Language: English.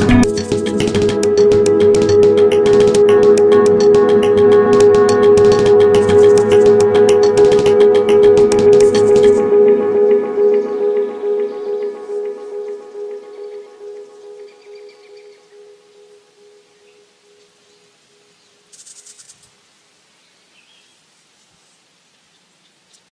you.